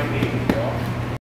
vai ter, ó.